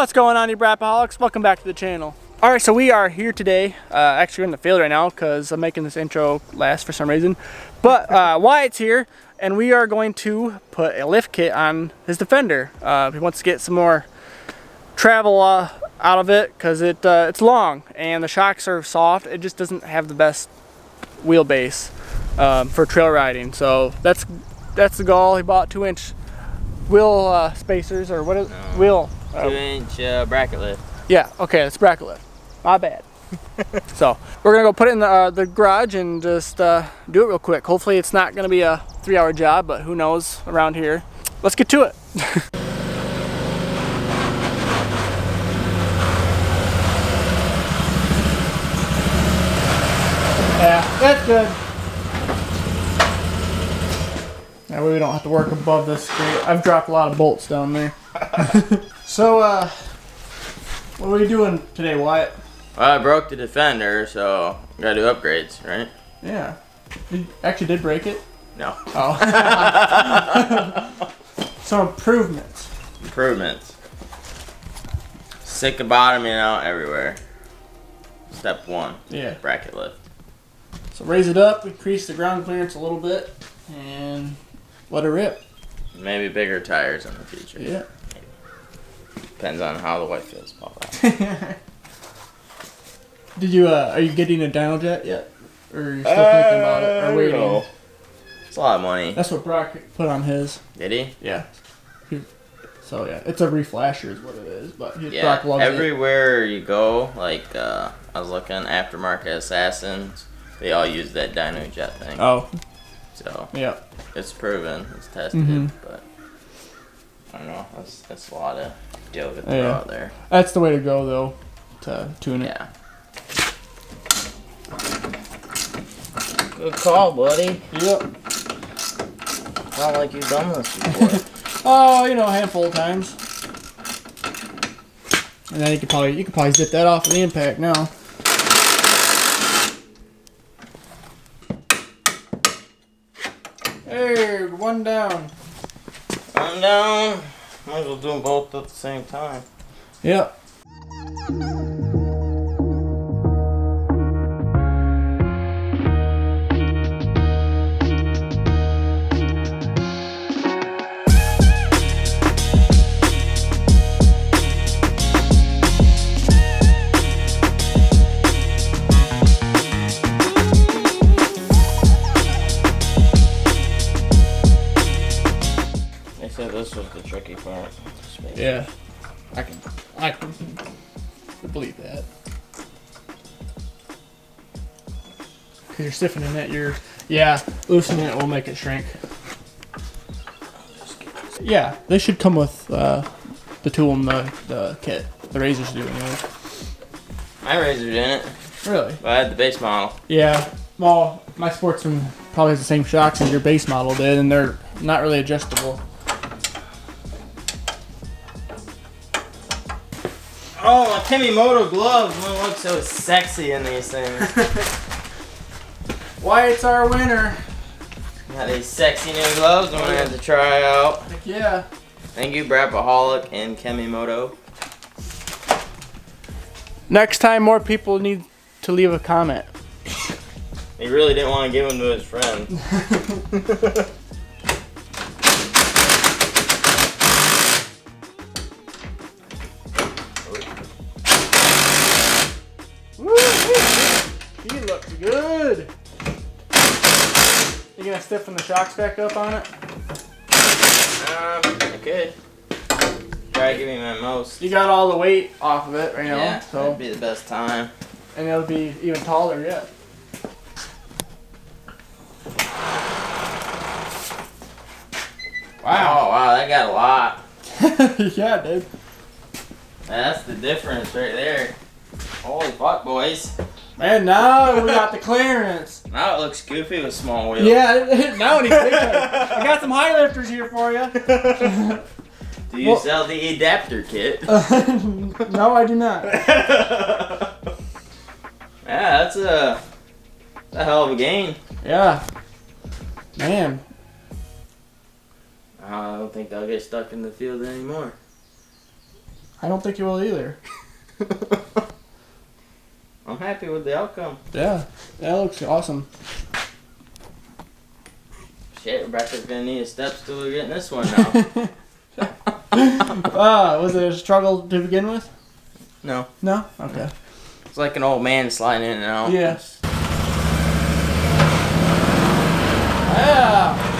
What's going on, you Braapaholics? Welcome back to the channel. All right, so we are here today. Uh, actually, we're in the field right now because I'm making this intro last for some reason. But uh, Wyatt's here, and we are going to put a lift kit on his Defender. Uh, he wants to get some more travel uh, out of it because it uh, it's long and the shocks are soft. It just doesn't have the best wheelbase um, for trail riding. So that's that's the goal. He bought two inch wheel uh, spacers or what is No. wheel Two inch uh, bracket lift. yeah, okay, it's bracket lift. My bad. so we're gonna go put it in the, uh, the garage and just uh, do it real quick. Hopefully it's not gonna be a three hour job, but who knows around here. Let's get to it. yeah, that's good. That way we don't have to work above this grate. I've dropped a lot of bolts down there. so, uh, what are we doing today, Wyatt? Well, I broke the defender, so gotta do upgrades, right? Yeah. Did, actually did break it? No. Oh. so improvements. Improvements. Stick the bottoming out everywhere. Step one, Yeah. bracket lift. So raise it up, increase the ground clearance a little bit, and let it rip. Maybe bigger tires in the future. Yeah. Depends on how the wife feels pop out. Did you, uh, are you getting a Dynojet yet? Or are you still thinking about it? Or waiting? No. It's a lot of money. That's what Brock put on his. Did he? Yeah. He- So yeah, it's a reflasher is what it is, but he, Yeah. Brock loves it. Everywhere you go, like uh, I was looking aftermarket assassins, they all use that Dynojet thing. Oh, So yeah. it's proven, it's tested, Mhm. but I don't know. That's that's a lot of dough to throw Yeah. out there. That's the way to go though, to tune it. Yeah. Good call, buddy. Yep. Not like you've done this before. Oh, you know, a handful of times. And then you could probably you could probably zip that off of the impact now. Hey, one down. Down. Might as well do them both at the same time. Yep. Believe that. Cause you're stiffening it, you're yeah, loosening it will make it shrink. Yeah, they should come with uh, the tool in the, the kit. The RZRs do anyway. My RZR didn't, Really? but I had the base model. Yeah. Well, my Sportsman probably has the same shocks as your base model did, and they're not really adjustable. Oh, my Kemimoto gloves won't look so sexy in these things. Wyatt's our winner. Got these sexy new gloves I'm gonna have to try out. Heck yeah. Thank you, Braapaholic and Kemimoto. Next time, more people need to leave a comment. He really didn't want to give them to his friend. He looks good. You gonna stiffen the shocks back up on it? Um, I could. Try giving my most. You got all the weight off of it right now, Yeah, so that'd be the best time. and it'll be even taller yet. Wow, wow, that got a lot. yeah, dude. That's the difference right there. Holy fuck, boys. Man, now we got the clearance. Now it looks goofy with small wheels. Yeah, now it needs big. I got some high lifters here for you. Do you Well- sell the adapter kit? no, I do not. yeah, that's a, that's a hell of a gain. Yeah. Man. I don't think I'll get stuck in the field anymore. I don't think you will either. I'm happy with the outcome. Yeah, that looks awesome. Shit, Rebecca's gonna need a step stool to get in this one now. Ah, was it a struggle to begin with? no. No. Okay. It's like an old man sliding in and out. Yes. Yeah.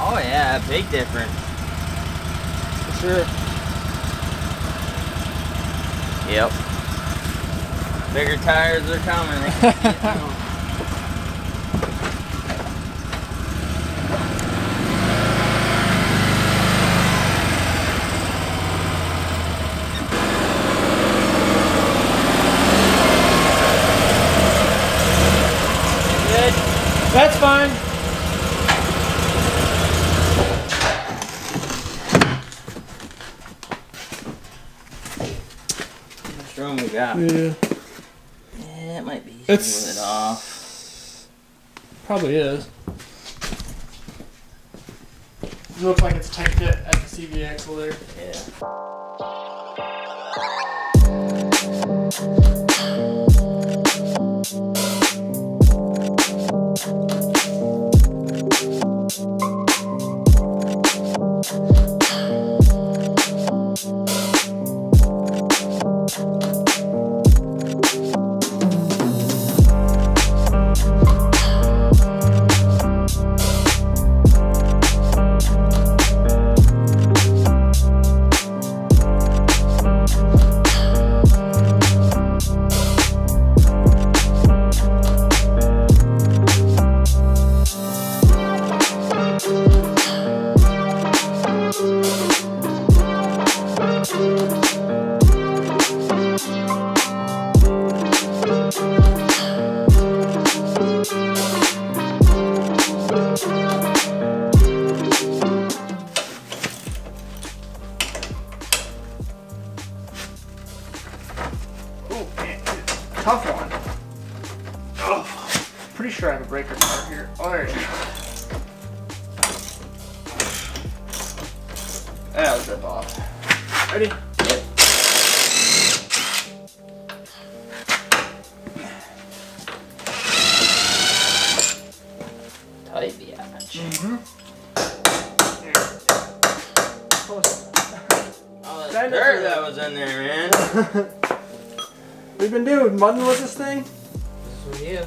Oh yeah, big difference. For sure. Yep. Bigger tires are coming. Good. That's fine. How much room we got? Yeah. Yeah, it might be It's- it off. Probably is. It looks like it's tight fit at the CV axle there. Yeah. Close. Oh, Send that it dirt that was in there, man. We've been doing mudding with this thing. This is you.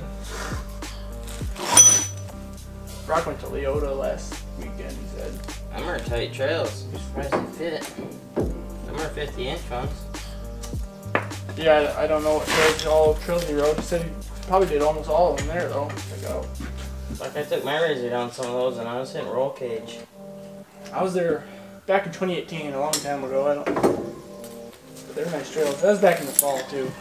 Brock went to Leota last weekend, he said. I'm our tight trails. You're surprised they fit. Them are 50 inch ones. Yeah, I, I don't know what trails all trails he rode. He said he probably did almost all of them there though. Check out. Like I took my RZR down some of those and I was hitting roll cage. I was there back in 2018, a long time ago. I don't. But they're nice trails. That was back in the fall too.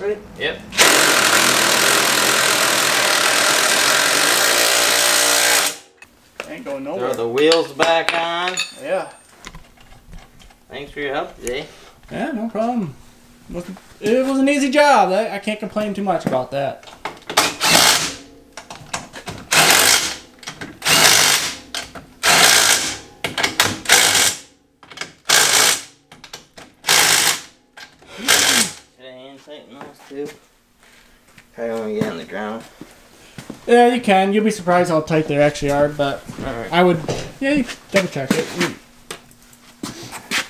Ready? Yep. Ain't going nowhere. Throw nowhere. the wheels back on. Thanks for your help today. Yeah, no problem. It was an easy job. I, I can't complain too much about that. Should I hand tighten those too? Probably when we get on the ground. Yeah, you can. You'll be surprised how tight they actually are, but Alright. I would, yeah, you double check it.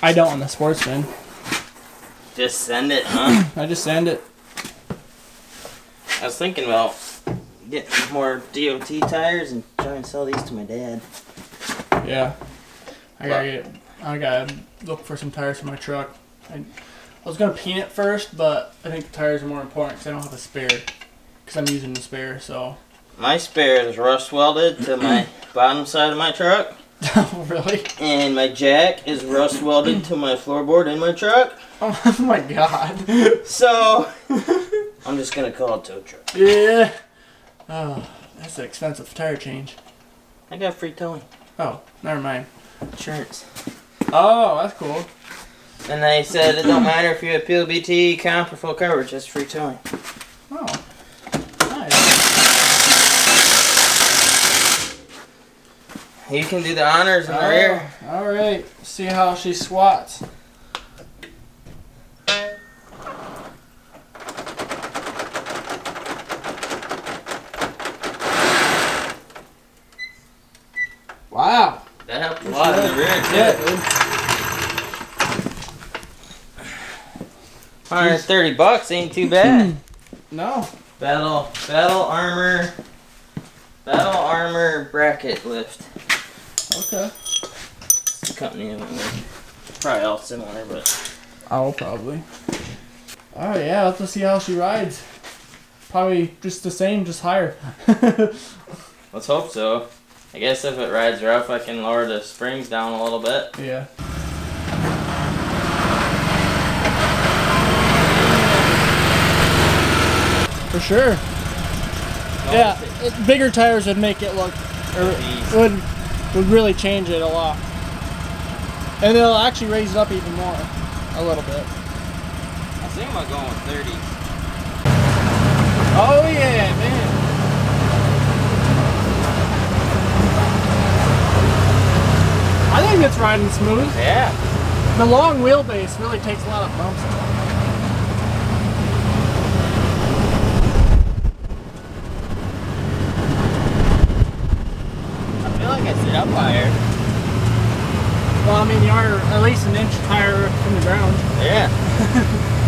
I don't on the Sportsman. Just send it, huh? I just send it. I was thinking about getting more DOT tires and trying to sell these to my dad. Yeah. I gotta get. I gotta look for some tires for my truck. I, I was gonna paint it first, but I think the tires are more important because I don't have a spare. Because I'm using the spare, so. My spare is rust welded to my bottom side of my truck, oh, really? and my jack is rust welded to my floorboard in my truck. Oh my god. So I'm just gonna call it tow truck. Yeah. Oh, that's an expensive tire change. I got free towing Oh, never mind. insurance. Oh, that's cool. And they said it don't matter if you have PLPD, comp, or full coverage, just free towing. Oh, nice. You can do the honors in the rear. All right. See how she swats. Wow. That helped a lot in the rear too. Yeah, dude. 130 bucks ain't too bad. Hmm. No. battle, battle armor, battle armor bracket lift. Okay. It's the company I went with. Probably all similar, but. I'll probably. All right, yeah. Let's just see how she rides. Probably just the same, just higher. let's hope so. I guess if it rides rough, I can lower the springs down a little bit. yeah. For sure. Yeah, it, bigger tires would make it look, or would would really change it a lot. And it'll actually raise it up even more, a little bit. I think I'm going with 30. Oh yeah, man. I think it's riding smooth. Yeah. The long wheelbase really takes a lot of bumps. I feel I sit up higher. Well, I mean, you are at least an inch higher from the ground. Yeah.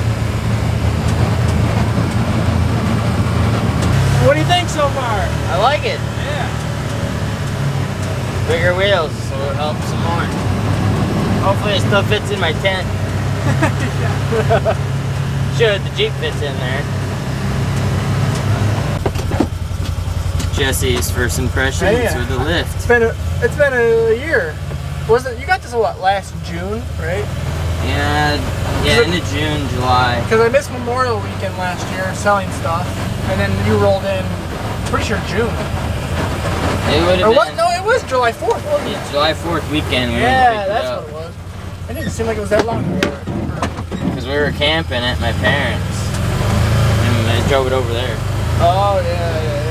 What do you think so far? I like it. Yeah. Bigger wheels, so it helps some more. Hopefully it still fits in my tent. Should, the Jeep fits in there. Jesse's first impressions oh, Yeah. with the lift. It's been a, it's been a year. Was it? You got this what last June, right? Yeah, yeah, into June, July. Because I missed Memorial Weekend last year selling stuff, and then you rolled in. Pretty sure June. It would have what? been No, it was July 4th, wasn't it? yeah, July 4th weekend we Yeah, picked it that's what it was. It didn't seem like it was that long ago. Because we were camping at my parents. And I drove it over there. Oh yeah, yeah,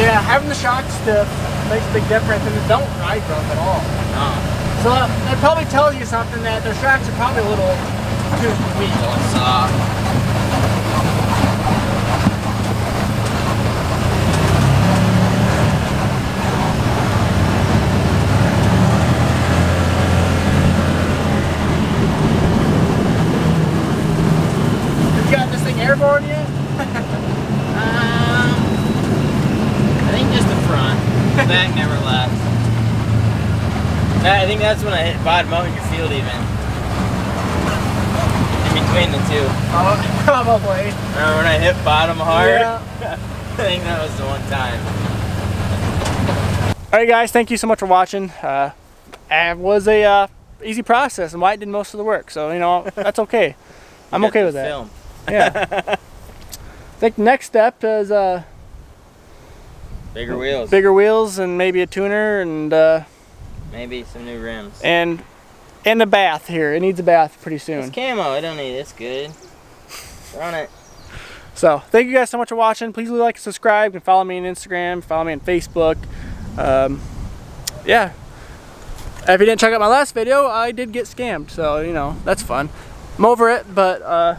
yeah. Having the shock stiff makes a big difference, and it don't ride rough at all. Oh, So uh, that probably tells you something that their shocks are probably a little too weak. so it's soft. Have you got this thing airborne yet? Um, I think just the front. The back never left. Nah, I think that's when I hit bottom out in your field even. In between the two. Oh, probably. Remember when I hit bottom hard? Yeah. I think that was the one time. All right, guys. Thank you so much for watching. Uh, it was a uh, easy process, and Wyatt did most of the work. So you know that's okay. I'm okay with that. Film. Yeah. I think next step is uh, Bigger wheels. bigger wheels and maybe a tuner and uh, Maybe some new rims. and and a bath here. It needs a bath pretty soon. It's camo. I don't need it. It's good. Run it. So thank you guys so much for watching. Please like and subscribe and follow me on Instagram. Follow me on Facebook. Um, yeah. If you didn't check out my last video, I did get scammed. So you know that's fun. I'm over it, but uh,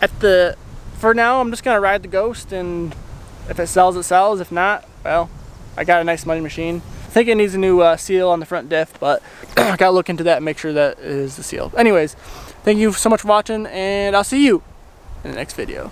at the for now, I'm just gonna ride the Ghost, and if it sells, it sells. If not, well, I got a nice money machine. I think it needs a new uh, seal on the front diff, but I gotta look into that and make sure that is the seal. Anyways, thank you so much for watching, and I'll see you in the next video.